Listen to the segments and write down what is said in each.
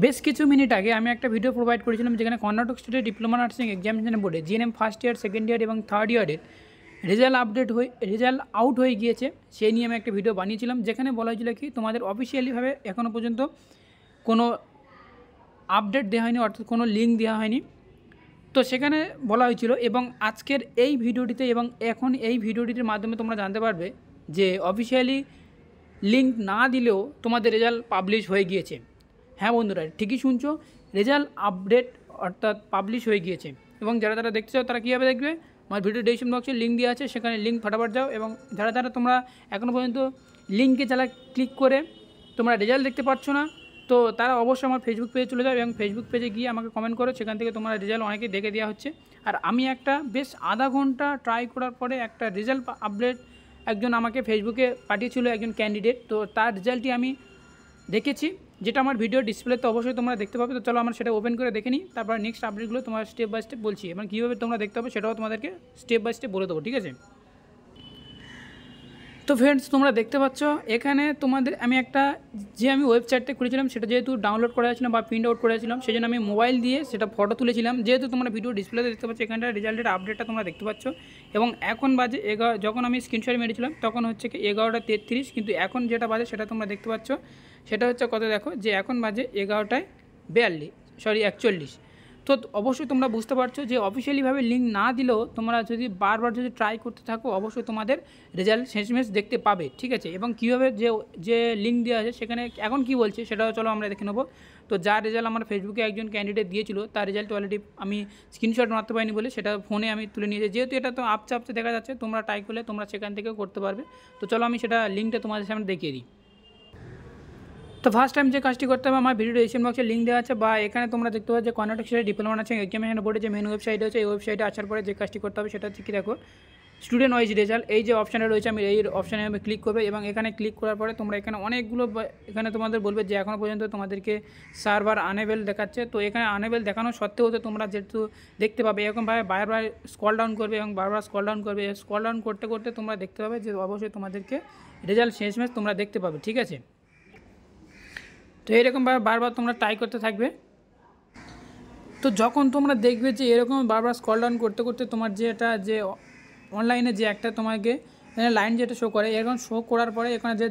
বেশ কিছু মিনিট আগে আমি একটা ভিডিও প্রোভাইড করেছিলাম যেখানে কর্ণাটক স্টেটের ডিপ্লোমা নার্সিং এক্সামিনেশন বোর্ডে GNM first year second year এবং থার্ড ইয়ারের রেজাল্ট আপডেট হয়ে রেজাল্ট আউট হয়ে গিয়েছে। সেই নিয়ে আমি একটা ভিডিও বানিয়েছিলাম যেখানে বলা হয়েছিল কি, তোমাদের অফিসিয়ালিভাবে এখনও পর্যন্ত কোনো আপডেট দেওয়া হয়নি, অর্থাৎ কোনো লিঙ্ক দেওয়া হয়নি। তো সেখানে বলা হয়েছিল এবং আজকের এই ভিডিওটিতে এবং এখন এই ভিডিওটির মাধ্যমে তোমরা জানতে পারবে যে অফিসিয়ালি লিঙ্ক না দিলেও তোমাদের রেজাল্ট পাবলিশ হয়ে গিয়েছে। হ্যাঁ বন্ধুরা, ঠিকই শুনছো। রেজাল্ট আপডেট অর্থাৎ পাবলিশ হয়ে গিয়েছে। এবং যারা যারা দেখতে চাও তারা কীভাবে দেখবে? আমার ভিডিও ডিসক্রিপশন বক্সে লিঙ্ক দেওয়া আছে, সেখানে লিঙ্ক ফটাফট যাও এবং যারা যারা তোমরা এখনও পর্যন্ত লিঙ্কে যারা ক্লিক করে তোমরা রেজাল্ট দেখতে পাচ্ছ না, তো তারা অবশ্যই আমার ফেসবুক পেজে চলে যাও এবং ফেসবুক পেজে গিয়ে আমাকে কমেন্ট করো, সেখান থেকে তোমরা রেজাল্ট অনেকেই দেখে দেওয়া হচ্ছে। আর আমি একটা বেশ আধা ঘণ্টা ট্রাই করার পরে একটা রেজাল্ট আপডেট একজন আমাকে ফেসবুকে পাঠিয়েছিল, একজন ক্যান্ডিডেট তো তার রেজাল্টটি আমি দেখেছি। যেটা আমার ভিডিও ডিসপ্লেতে অবশ্যই তোমরা দেখতে পাবে। তো চলো আমরা সেটা ওপেন করে দেখে নিই। তারপর নেক্সট আপডেটগুলো তোমার স্টেপ বাই স্টেপ বলছি। এবং কীভাবে তোমরা দেখতে হবে সেটাও তোমাদেরকে স্টেপ বাই স্টেপ বলে দেবো, ঠিক আছে? তো ফ্রেন্ডস তোমরা দেখতে পাচ্ছ, এখানে তোমাদের আমি একটা যে আমি ওয়েবসাইটটা খুলেছিলাম, সেটা যেহেতু ডাউনলোড করা ছিলাম বা প্রিন্ট আউট করেছিলাম সেই জন্য আমি মোবাইল দিয়ে সেটা ফটো তুলেছিলাম। যেহেতু তোমরা ভিডিও ডিসপ্লেতে দেখতে পাচ্ছ, এখানটা রেজাল্টের আপডেটটা তোমরা দেখতে পাচ্ছ। এবং এখন বাজে এগারো, যখন আমি স্ক্রিনশট মেরেছিলাম, তখন হচ্ছে কি এগারোটা তেত্রিশ, কিন্তু এখন যেটা বাজে সেটা তোমরা দেখতে পাচ্ছ। সেটা হচ্ছে কত দেখো? যে এখন বাজে এগারোটায় বিয়াল্লিশ সরি একচল্লিশ। তো অবশ্যই তোমরা বুঝতে পারছ যে অফিসিয়ালিভাবে লিঙ্ক না দিলেও তোমরা যদি বারবার যদি ট্রাই করতে থাকো, অবশ্যই তোমাদের রেজাল্ট শেষমেশ দেখতে পাবে, ঠিক আছে? এবং কীভাবে যে যে লিঙ্ক দেওয়া আছে সেখানে এখন কি বলছে সেটাও চলো আমরা দেখে নেব। তো যার রেজাল্ট আমার ফেসবুকে একজন ক্যান্ডিডেট দিয়েছিল, তার রেজাল্ট অলরেডি আমি স্ক্রিনশট মারতে পারিনি বলে সেটা ফোনে আমি তুলে নিয়েছি। যেহেতু এটা তো আপচে আপচে দেখা যাচ্ছে, তোমরা ট্রাই করলে তোমরা সেখান থেকেও করতে পারবে। তো চলো আমি সেটা লিঙ্কটা তোমাদের সামনে দেখিয়ে দিই। তো ফার্স্ট টাইম যে কাজটি করতে হবে, আমার ভিডিও ডিসক্রিপশন বক্সে লিঙ্ক দেওয়া আছে বা এখানে তোমরা দেখতে পাচ্ছ যে কর্ণাটক স্টেটের ডিপ্লোমা আছে এক্সামিনেশন বোর্ডে যে মেন ওয়েবসাইট আছে এই ওয়েবসাইটে আসার পরে যে কাজটি করতে হবে সেটা হচ্ছে কি দেখো স্টুডেন্ট ওয়াইজ রেজাল্ট এই যে অপশানে রয়েছে আমি এই অপশানে আমি ক্লিক করবে এবং এখানে ক্লিক করার পরে তোমরা এখানে অনেকগুলো এখানে তোমাদের বলবে যে এখনও পর্যন্ত তোমাদেরকে সার্ভার আনেবেল দেখাচ্ছে। তো এখানে আনেবেল দেখানো সত্ত্বেও তো তোমরা যেহেতু দেখতে পাবে এরকমভাবে বারবার স্কল ডাউন করবে এবং বারবার স্কল ডাউন করবে স্কল ডাউন করতে করতে তোমরা দেখতে পাবে যে অবশ্যই তোমাদেরকে রেজাল্ট শেষমেশ তোমরা দেখতে পাবে, ঠিক আছে? তো এরকমভাবে বারবার তোমরা ট্রাই করতে থাকবে। তো যখন তোমরা দেখবে যে এরকম বারবার স্কল ডাউন করতে করতে তোমার যে এটা যে অনলাইনে যে একটা তোমাকে লাইন যেটা শো করে, এরকম শো করার পরে এখানে যে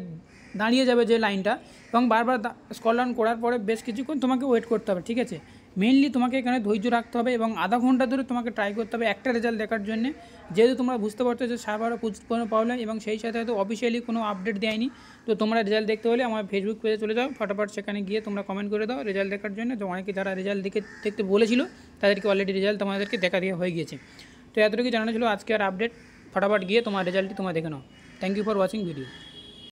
দাঁড়িয়ে যাবে যে লাইনটা এবং বারবার স্কল ডাউন করার পরে বেশ কিছুক্ষণ তোমাকে ওয়েট করতে হবে, ঠিক আছে? মেনলি তোমাকে এখানে ধৈর্য রাখতে হবে এবং আধা ঘণ্টা ধরে তোমাকে ট্রাই করতে হবে একটা রেজাল্ট দেখার জন্য। যেহেতু তোমরা বুঝতে পারছ যে সার্ভারও কোনো প্রবলেম এবং সেই সাথে হয়তো অফিসিয়ালি কোনো আপডেট দেয়নি, তো তোমরা রেজাল্ট দেখতে হলে আমার ফেসবুক পেজে চলে যাও, ফটাফট সেখানে গিয়ে তোমরা কমেন্ট করে দাও রেজাল্ট দেখার জন্য। তো অনেকে যারা রেজাল্ট দেখে, দেখতে বলেছিল, তাদেরকে অলরেডি রেজাল্ট তোমাদেরকে দেখা দেওয়া হয়ে গিয়েছে। তো এতটুকু জানানো ছিল আজকে আর আপডেট ফটাফট গিয়ে তোমার রেজাল্টটি তোমরা দেখে নাও। Thank you for watching video